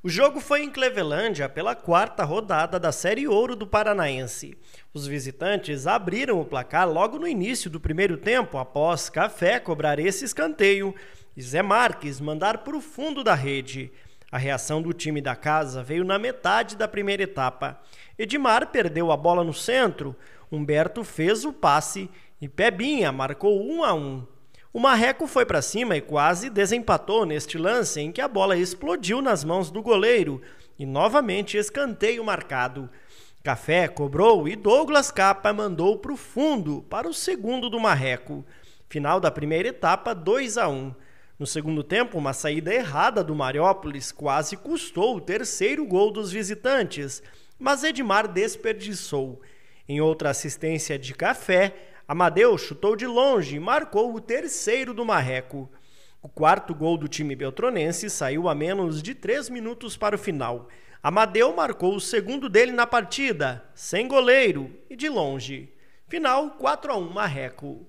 O jogo foi em Clevelândia pela quarta rodada da Série Ouro do Paranaense. Os visitantes abriram o placar logo no início do primeiro tempo, após Café cobrar esse escanteio e Zé Marques mandar para o fundo da rede. A reação do time da casa veio na metade da primeira etapa. Edmar perdeu a bola no centro, Humberto fez o passe e Pebinha marcou 1 a 1. O Marreco foi para cima e quase desempatou neste lance em que a bola explodiu nas mãos do goleiro e novamente escanteio marcado. Café cobrou e Douglas Capa mandou para o fundo para o segundo do Marreco. Final da primeira etapa, 2 a 1. No segundo tempo, uma saída errada do Mariópolis quase custou o terceiro gol dos visitantes, mas Edmar desperdiçou. Em outra assistência de Café, Amadeu chutou de longe e marcou o terceiro do Marreco. O quarto gol do time beltronense saiu a menos de três minutos para o final. Amadeu marcou o segundo dele na partida, sem goleiro e de longe. Final 4 a 1 Marreco.